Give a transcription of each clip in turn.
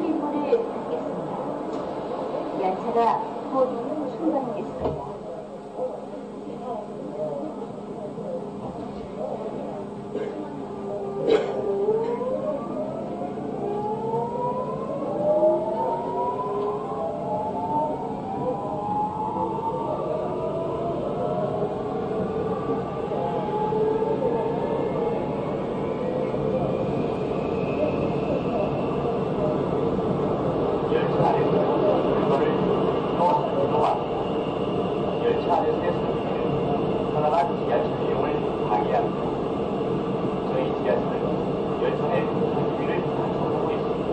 출입문을 닫겠습니다. 열차가 곧 출발하겠습니다. 열차 안에서 그거를 놓아 놓아 열차 안에서의 소리는 편안한 지하철 이용을 방해합니다. 저희 지하철은 열차 내 분위기를 단속하고 있습니다.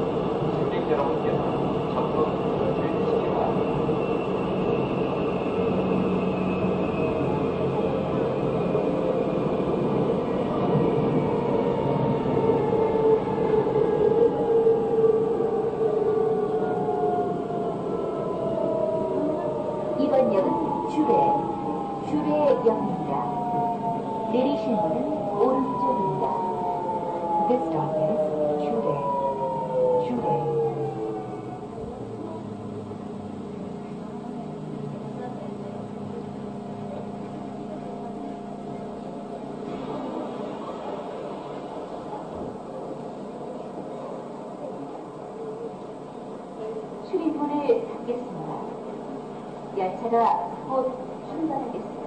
승객 여러분께서 적극 조주해 주시기 바랍니다. 이번 역은 주례, 주례역입니다. 내리실 문은 오른쪽입니다. This stop is 주례, 주례. 출입문을 닫겠습니다. 열차가 곧 출발하겠습니다.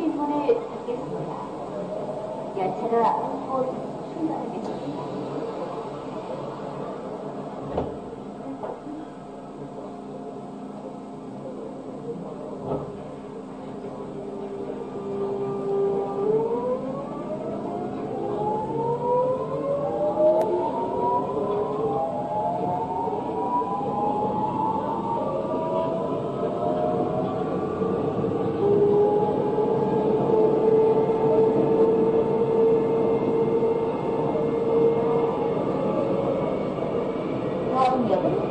출입문을 닫겠습니다. 열차가 곧 출발하겠습니다. 다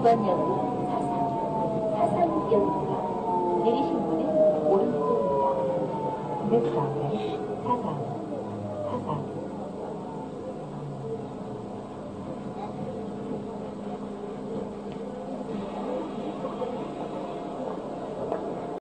이번역은 사상, 사상역입니다. 내리신 문은 오른쪽입니다. 네, 늦